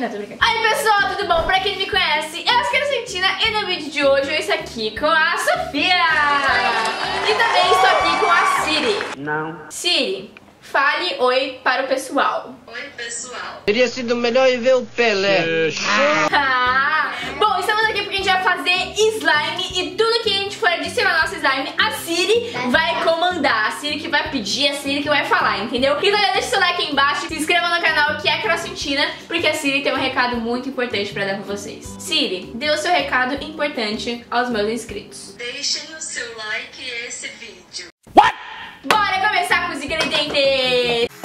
Não, tô brincando. Aí, pessoal, tudo bom? Pra quem não me conhece, eu sou a Santina e no vídeo de hoje eu estou aqui com a Sofia. E também estou aqui com a Siri. Não. Siri, fale oi para o pessoal. Oi, pessoal. Teria sido melhor ir ver o Pelé. Ah, bom, estamos aqui porque a gente vai fazer slime e tudo que a gente na nossa slime, a Siri vai comandar. A Siri que vai pedir, a Siri que vai falar, entendeu? Então já deixa seu like aí embaixo, se inscreva no canal que é Crossentina, porque a Siri tem um recado muito importante pra dar pra vocês. Siri, dê o seu recado importante aos meus inscritos. Deixem o seu like e esse vídeo. Bora começar com os ingredientes!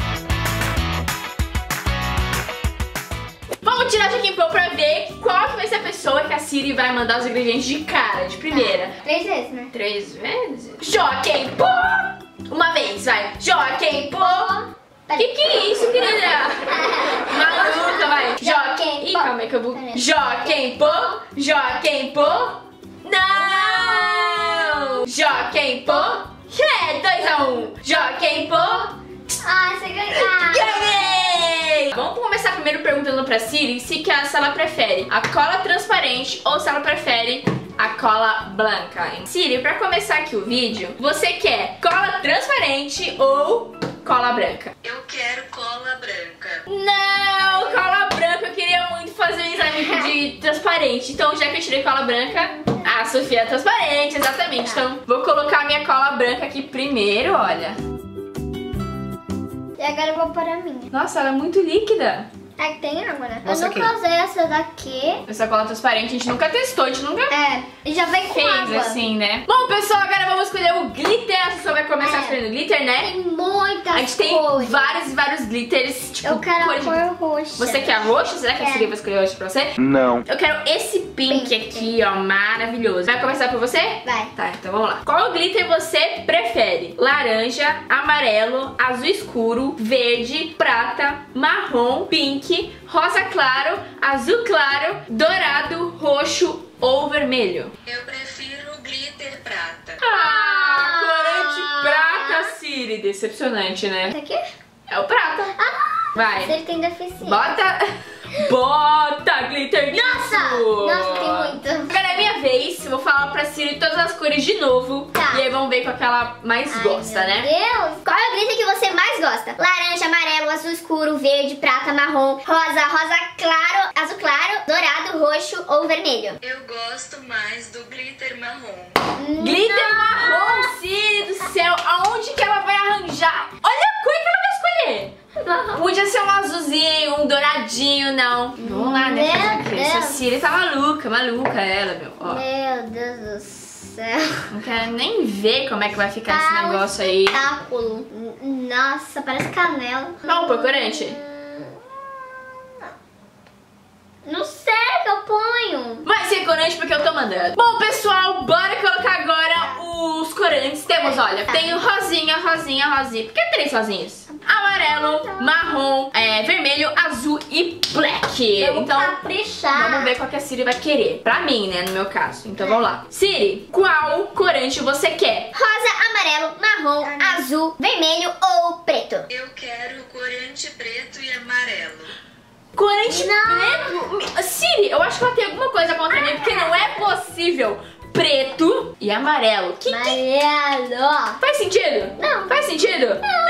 Vamos tirar de aqui pão pra ver qual que vai ser a pessoa que a Siri vai mandar os ingredientes de cara, de primeira. Três vezes, né? Três vezes? Joaquim Pô! Uma vez, vai. Joaquim Pô! Que que é isso, querida? Maluca, vai. Joaquim Ih, calma aí que eu vou... Peraí. Joaquim Pô! Joaquim Pô! Não! Joaquim Pô! É, 2 a 1 um. Joaquim Pô! Ah, você ganhou. Perguntando pra Siri se, que ela- se ela prefere a cola transparente ou se ela prefere a cola branca. Siri, pra começar aqui o vídeo, você quer cola transparente ou cola branca? Eu quero cola branca. Não, cola branca, eu queria muito fazer um exame de transparente. Então, já que eu tirei cola branca, a Sofia é transparente, exatamente. Então, vou colocar a minha cola branca aqui primeiro, olha. E agora eu vou pôr a minha. Nossa, ela é muito líquida. É que tem água, né? Nossa, eu nunca aqui. usei essa daqui. Essa cola transparente a gente nunca testou, a gente nunca É, e já vem com fez água. assim, né? Bom, pessoal, agora vamos escolher o glitter. A Susana vai começar É. escolhendo glitter, né? Tem muitas A gente tem cores. vários e vários glitters, tipo, Eu quero a cores cor roxa. Você quer roxo? Será que a Quero. Siri vai escolher roxo pra você? Não. Eu quero esse pink, Pink. aqui, ó, maravilhoso. Vai começar por você? Vai. Tá, então vamos lá. Qual glitter você prefere? Laranja, amarelo, azul escuro, verde, prata, marrom, pink, rosa claro, azul claro, dourado, roxo ou vermelho? Eu prefiro glitter prata. Ah, corante prata, Siri. Decepcionante, né? Esse aqui? É o prata. Ah, Vai. ele tem deficiência. Bota. Bota glitter nisso. Nossa! Nossa, tem muito. Agora é minha vez. Vou falar pra Siri todas as cores de novo. Tá. E aí vamos ver qual que ela mais Ai, gosta, meu né? Deus! Qual é o glitter que você mais gosta? Laranja, amarelo, azul escuro, verde, prata, marrom, rosa, rosa claro, azul claro, dourado, roxo ou vermelho? Eu gosto mais do glitter marrom. Glitter marrom, Siri do céu. Aonde que ela vai arranjar? Olha a cor que ela vai escolher. Podia ser um azulzinho, um douradinho, não. Vamos lá, né? Fazer o quê? Tá maluca, maluca ela, meu. Ó. Meu Deus do céu. Não quero nem ver como é que vai ficar esse Tá um negócio aí. espetáculo. Nossa, parece canela. Pôr corante? Não sei o que eu ponho. Vai ser corante porque eu tô mandando. Bom, pessoal, bora colocar agora Temos, olha, tem o rosinha, rosinha, rosinha. Por que três rosinhas? Amarelo, marrom, é, vermelho, azul e black. Eu Então, caprichar. vamos ver qual que a Siri vai querer. Pra mim, né, no meu caso. Então, vamos lá. Siri, qual corante você quer? Rosa, amarelo, marrom, azul, vermelho ou preto? Eu quero corante preto e amarelo. Corante Não. preto? Siri, eu acho que ela tem alguma coisa contra mim, porque não é possível preto e amarelo. Que, Amarelo. Faz sentido? Não. Faz sentido? Não.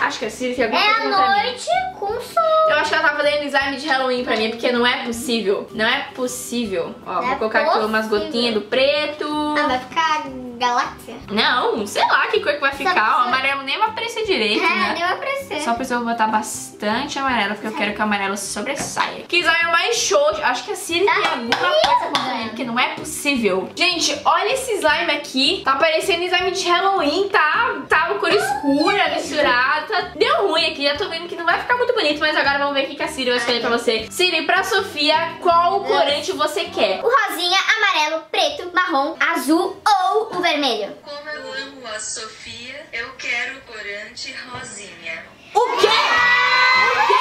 Acho que a Siri tem alguma É coisa a contra mim. noite com sol. Eu acho que ela tá fazendo slime de Halloween pra mim, porque não é possível. Não é possível. Ó, vou É colocar aqui umas possível. gotinhas do preto. Ah, vai ficar galáxia? Não, sei lá que cor que vai ficar. Sabe- O amarelo nem vai aparecer direito, É, né? nem vai aparecer. Só preciso botar bastante amarelo, porque eu quero que o amarelo sobressaia. Que slime é mais show. Acho que a Siri tem Tá alguma coisa contra mim, linda. porque não é possível. Gente, olha esse slime aqui. Tá parecendo slime de Halloween, tá? Tá uma cor escura, misturada. Tá- Deu ruim aqui, já tô vendo que não vai ficar muito bonito, mas agora vamos ver o que que a Siri vai escolher pra você. Siri, pra Sofia, qual corante você quer? O rosinha, amarelo, preto, marrom, azul ou o vermelho? Como eu amo a Sofia, eu quero corante rosinha. O quê? O quê?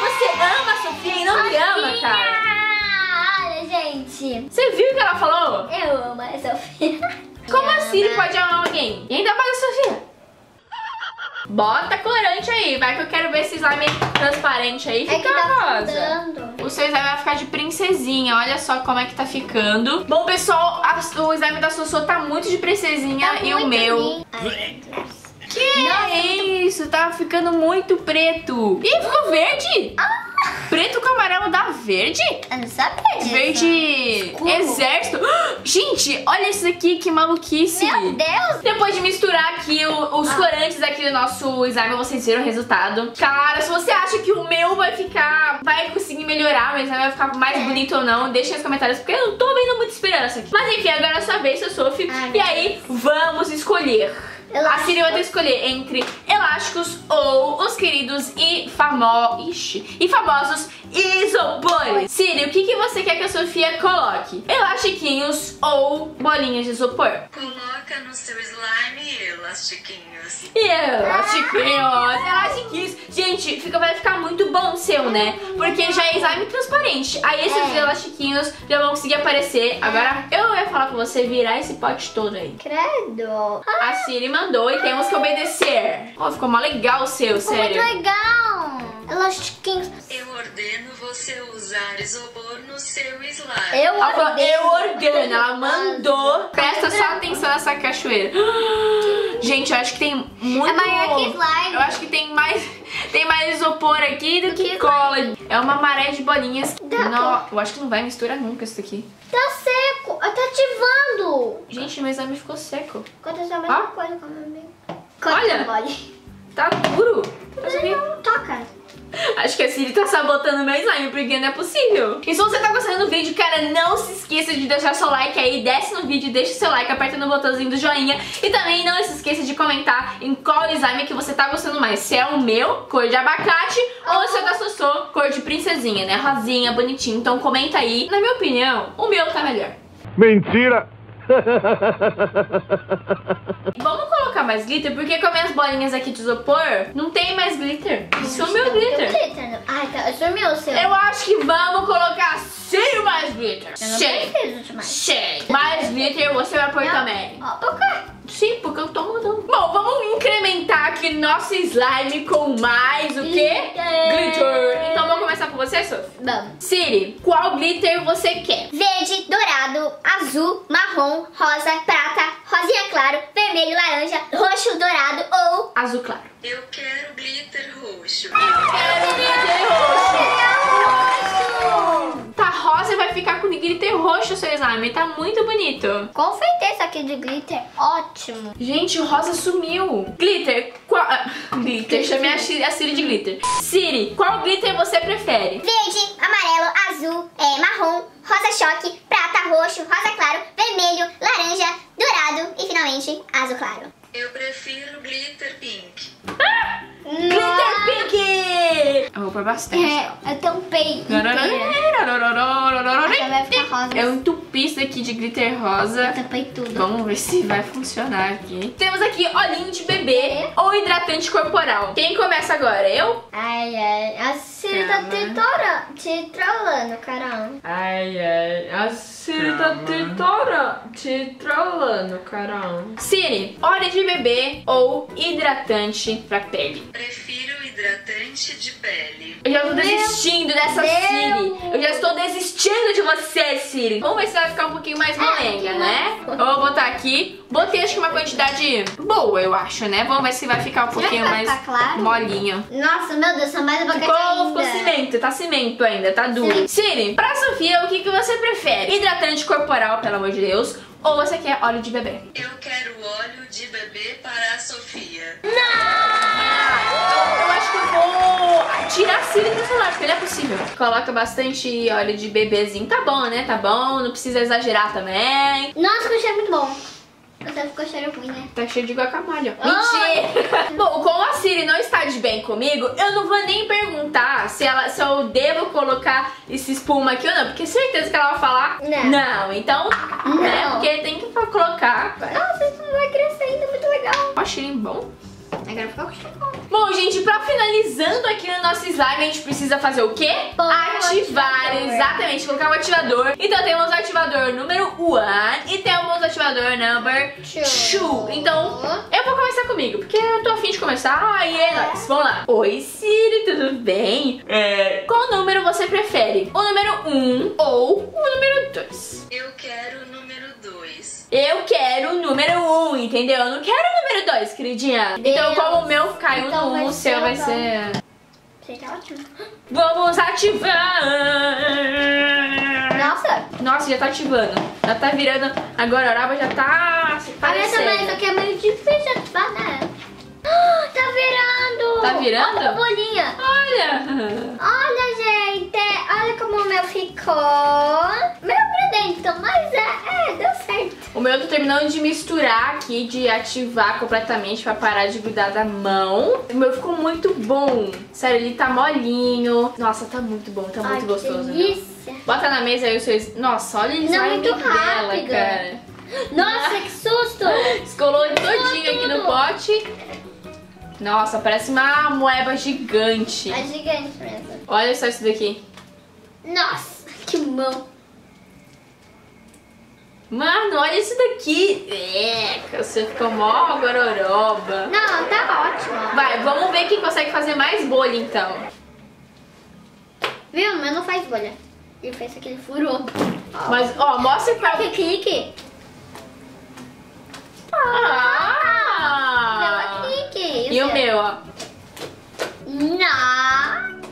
Você ama a Sofia e não me ama, cara. Olha, gente. Você viu o que ela falou? Eu amo a Sofia. Como a Siri pode amar alguém? E ainda mais a Sofia. Bota corante aí. Vai que eu quero ver esse slime transparente aí. É Fica que tá rosa. afundando. O seu slime vai ficar de princesinha. Olha só como é que tá ficando. Bom, pessoal, a- o slime da Sossô tá muito de princesinha Tá e o meu. Ai. Que é isso? Tá ficando muito preto. Ih, ficou verde? Ah. Preto com amarelo dá verde? Eu não sabia disso. Verde Escuro. exército. Gente, olha isso aqui, que maluquice. Meu Deus. Depois de misturar aqui o- os corantes aqui do nosso slime, vocês viram o resultado. Cara, se você acha que o meu vai ficar, vai conseguir melhorar, slime vai ficar mais bonito ou não, deixa nos comentários, porque eu não tô vendo muita esperança aqui. Mas enfim, agora é a sua vez, seu Sophie. Ai, E aí, vamos escolher. A Elástico. Siri vai ter que escolher entre elásticos ou os queridos e famosos. Ixi, e famosos isopores. Siri, o que, que você quer que a Sofia coloque? Elastiquinhos ou bolinhas de isopor? Coloca no seu slime elastiquinhos. E elastiquinhos, elastiquinhos. Gente, fica, vai ficar muito bom né? Porque já é slime transparente. Aí esses É. elastiquinhos já vão conseguir aparecer. Agora eu ia falar pra você virar esse pote todo aí. Credo. A Siri mandou e temos que obedecer. Ó, ficou mó legal o seu, Ficou sério. muito legal. Elastiquinhos. Eu ordeno você usar isopor no seu slime. Eu Ela falou, ordeno. eu ordeno. Ela mandou. Presta só atenção nessa cachoeira. Gente, eu acho que tem muito. É maior que slime. Eu acho que tem mais. Tem mais isopor aqui do, Do que, que cola. É uma maré de bolinhas. Não, eu acho que não vai misturar nunca isso aqui. Tá seco. Tá ativando. Gente, meu exame ficou seco. Aconteceu a mesma Ó. coisa com o meu amigo. Olha. Tá duro. Mas não toca. Acho que a Siri tá sabotando meu slime, porque não é possível. E se você tá gostando do vídeo, cara, não se esqueça de deixar seu like aí, desce no vídeo, deixa seu like, aperta no botãozinho do joinha. E também não se esqueça de comentar em qual slime que você tá gostando mais. Se é o meu, cor de abacate, ou se é da Sossô, cor de princesinha, né? Rosinha, bonitinho. Então comenta aí. Na minha opinião, o meu tá melhor. Mentira! Vamos colocar mais glitter, porque com as minhas bolinhas aqui de isopor, não tem mais glitter. Isso é o meu Tem glitter. glitter. Ai, tá. Sumiu o seu. Eu acho que vamos colocar sem mais glitter. Eu não Sem. preciso de mais. Sem. Mais glitter você vai pôr também. Ó, por quê? Sim, porque eu tô mudando. Bom, vamos incrementar aqui nosso slime com mais o quê? Glitter. Glitter. Então vamos começar com você, Sophie. Vamos. Siri, qual glitter você quer? Verde, dourado, azul, marrom, rosa, prata, rosinha claro, vermelho, laranja, roxo, dourado ou... Azul claro. Eu quero glitter roxo. Quero glitter roxo. Rosa e vai ficar com glitter roxo o seu slime. Tá muito bonito. Isso aqui de glitter, ótimo. Gente, o rosa sumiu. Glitter, qual... ah, glitter, chamei a Siri a Siri de glitter. Siri, qual glitter você prefere? Verde, amarelo, azul, é, marrom, rosa choque, prata, roxo, rosa claro, vermelho, laranja, dourado e finalmente azul claro. Eu prefiro glitter pink. Glitter pink! Eu vou pôr bastante. É, eu tampei inteira. Agora vai ficar rosa. Eu entupi isso aqui de glitter rosa. Eu tampei tudo. Vamos ver se vai funcionar aqui. Temos aqui olhinho de bebê ou hidratante corporal. Quem começa agora? Eu? Ai, ai, a Siri tá te, tora- te trollando, caramba. Ai, ai, a Siri tá te, tora, te trollando, caramba. Siri, óleo de bebê ou hidratante pra pele? Prefiro hidratante de pele. Eu já tô Meu desistindo dessa Deus. Siri. Eu já desistindo de você, Siri. Vamos ver se vai ficar um pouquinho mais molenga, que né? Eu vou botar aqui. Botei acho que uma quantidade boa, eu acho, né? Vamos ver se vai ficar um pouquinho mais claro? molinho. Nossa, meu Deus, só mais abacate Ficou, ainda. ficou cimento, tá cimento ainda, tá duro. Sim. Siri, pra Sofia, o que, que você prefere? Hidratante corporal, pelo amor de Deus, ou você quer óleo de bebê? Eu quero óleo de bebê para a Sofia. Eu acho que eu vou tirar a do celular, porque não é possível. Coloca bastante óleo de bebezinho. Tá bom, né? Tá bom, não precisa exagerar também. Nossa, ficou cheiro muito bom. Você ficou cheiro ruim, né? Tá cheio de guacamole. Mentira! Bom, como a Siri não está de bem comigo, eu não vou nem perguntar se, ela, se eu devo colocar esse espuma aqui ou não, porque certeza que ela vai falar Não. Então, né? Não. Porque tem que colocar. Nossa, isso vai crescer ainda, muito legal. Ó, cheirinho bom. Agora ficou com cheiro bom. Bom, gente, pra finalizando aqui no nosso slime, a gente precisa fazer o quê? O Ativar, ativador. exatamente, colocar o ativador. Então temos o ativador número 1 e temos o ativador number Two. 2. Então, eu vou começar comigo, porque eu tô afim de começar. Ai, é nóis. Vamos lá. Oi, Siri, tudo bem? É, qual número você prefere? O número 1 ou o número 2? Eu quero o número 2. Eu quero o número 1, entendeu? Eu não quero o número 2, queridinha. Então, Deus. como o meu caiu Então no 1, vai o seu vai ser... Ótimo. Vamos ativar! Nossa, Nossa, já tá ativando. Já tá virando. Agora a Orava já tá se a minha também, parecendo. só que é meio difícil ativar, né? Ah, Tá virando! Tá virando? Olha a bolinha! Olha! Olha, gente! Olha como o meu ficou. Meio grudento, mas é, é, deu certo. O meu eu tô terminando de misturar aqui, de ativar completamente pra parar de grudar da mão. O meu ficou muito bom. Sério, ele tá molinho. Nossa, tá muito bom, tá muito Ai, gostoso. né? delícia. Bota na mesa aí os seus. Nossa, olha o Não, muito dela, cara. Nossa, que susto! Descolou todinho aqui no pote. Nossa, parece uma moeba gigante. É gigante mesmo. Olha só isso daqui. Nossa, que mão. Mano, olha isso daqui. É, você ficou mó gororoba. Não, tá ótimo. Vai, vamos ver quem consegue fazer mais bolha então. Viu? Mas não faz bolha. Ele fez aquele furou. Ó. Mas, ó, mostra pra... Clique, clique. Ah! Meu, clique. E o meu, ó. Não.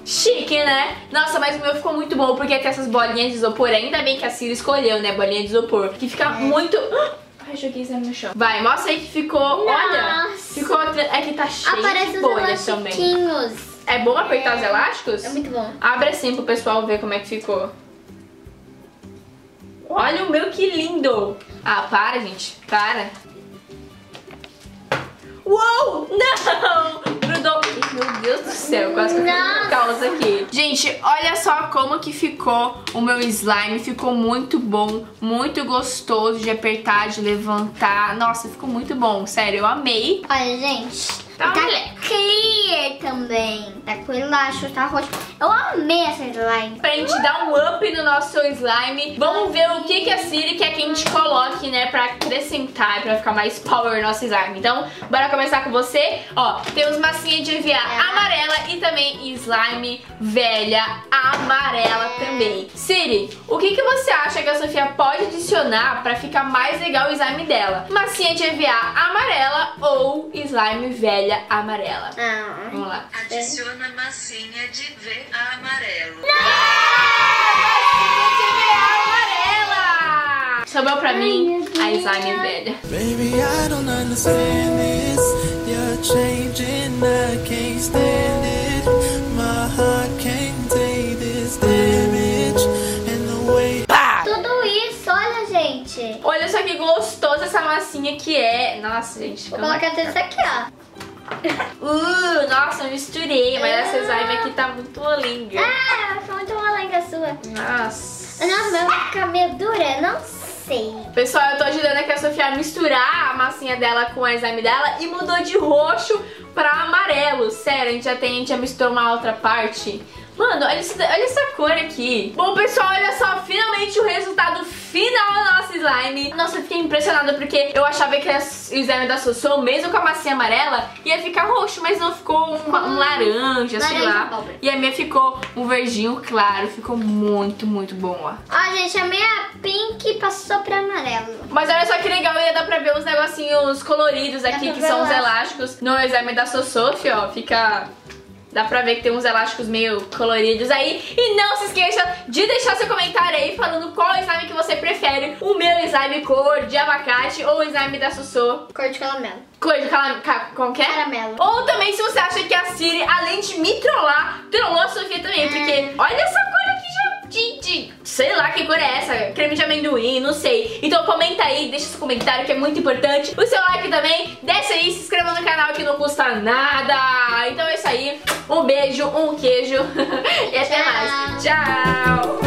Chique, né? Nossa, mas o meu ficou muito bom porque tem essas bolinhas de isopor. Ainda bem que a Cira escolheu, né? Bolinha de isopor. Que fica muito... Ai, joguei isso no chão. Vai, mostra aí que ficou... Olha! Nossa. Ficou... É que tá cheio Aparece de os bolhas também. É bom apertar os elásticos? É muito bom. Abre assim pro pessoal ver como é que ficou. Olha o meu que lindo! Ah, para, gente. Para. Uou! Não! Deus do céu, quase que eu causa aqui. Gente, olha só como que ficou o meu slime. Ficou muito bom, muito gostoso de apertar, de levantar. Nossa, ficou muito bom. Sério, eu amei. Olha, gente. Tá tá clear também. Tá com elástico, tá roxo. Eu amei essa slime. Pra gente dar um up no nosso slime, vamos ver o que, que a Siri quer que a gente coloque, né? Pra acrescentar, pra ficar mais power no nosso slime. Então, bora começar com você. Ó, temos massinha de EVA É. amarela e também slime velha amarela também. Siri, o que, que você acha que a Sofia pode adicionar pra ficar mais legal o slime dela? Massinha de EVA amarela ou slime velha amarela? Ah. Vamos lá. Adiciona massinha de V amarelo. amarela! Sobrou pra mim a slime velha. Baby, I don't understand this. You're changing, I can't stand it. My heart can't take this damage. And the way Tudo isso, olha, gente. Olha só que gostoso essa massinha que é. Nossa, gente. Vou colocar tudo isso aqui, ó. Uh, nossa, eu misturei, mas essa slime aqui tá muito linda. Ah, foi muito uma lenga sua. Nossa. Nossa, mas vai ficar meio dura, não sei. Pessoal, eu tô ajudando aqui a Sofia a misturar a massinha dela com a slime dela e mudou de roxo pra amarelo. Sério, a gente já tem, a gente já misturou uma outra parte. Mano, olha, isso, olha essa cor aqui. Bom, pessoal, olha só, finalmente o resultado final do nosso slime. Nossa, eu fiquei impressionada porque eu achava que a- o slime da Sossô, mesmo com a massinha amarela, ia ficar roxo, mas não ficou um, um laranja, sei lá. pobre. E a minha ficou um verdinho claro, ficou muito, muito bom, ó. Ó, gente, a minha pink passou pra amarelo. Mas olha só que legal, ia dar pra ver uns negocinhos coloridos aqui, que são os elástico. elásticos. No exame da Sossofi, ó, fica... Dá pra ver que tem uns elásticos meio coloridos aí. E não se esqueça de deixar seu comentário aí falando qual slime que você prefere. O meu slime cor de abacate ou o slime da Sossô Cor de caramelo. cor de cala... ca- como que é? Caramelo. Ou também se você acha que a Siri, além de me trollar, trollou a Sofia também. Porque olha essa cor de, de- Sei lá que cor é essa. Creme de amendoim, não sei. Então comenta aí, deixa seu comentário que é muito importante. O seu like também. Desce aí, se inscreva no canal que não custa nada. Então é isso aí. Um beijo, um queijo. e até mais. Tchau!